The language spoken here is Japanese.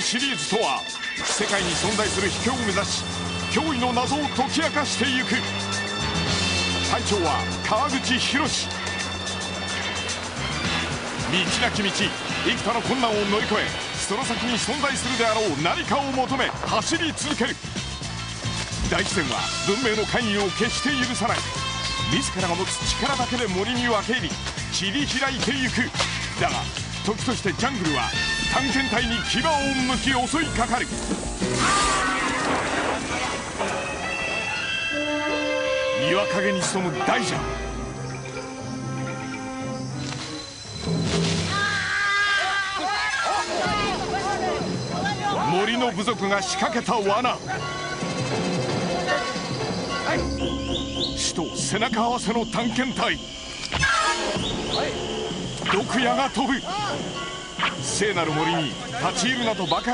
シリーズとは世界に存在する秘境を目指し驚異の謎を解き明かしていく。隊長は川口博道なき道幾多の困難を乗り越えその先に存在するであろう何かを求め走り続ける。大自然は文明の関与を決して許さない。自らが持つ力だけで森に分け入り切り開いていく。だが時としてジャングルは探検隊に牙を向き襲いかかる。岩陰に潜む大蛇。森の部族が仕掛けた罠。死と背中合わせの探検隊。毒矢が飛ぶ。聖なる森に立ち入るなとばか？り